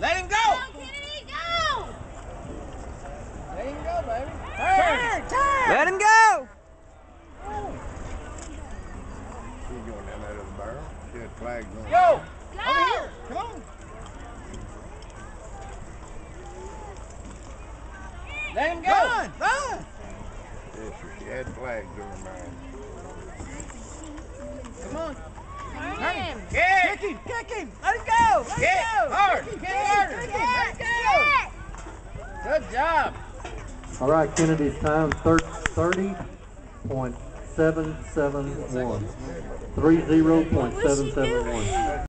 Let him go. Go, Kynedi, go! Let him go, baby. Turn, turn. Let him go. He's going down that other barrel. See that flag going. Go. Go! Over here. Come on. Let him go. Run, run. Yes. She had flags over mine. Come on. Turn him! Kick. Kick him. Kick him. Let him go. Let Kick. him go. Hard. Kick him. Kick. Kick him. Let him Kick. go. Good job. All right, Kynedi's time thir- 30.771. 30.771.